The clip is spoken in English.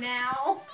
now.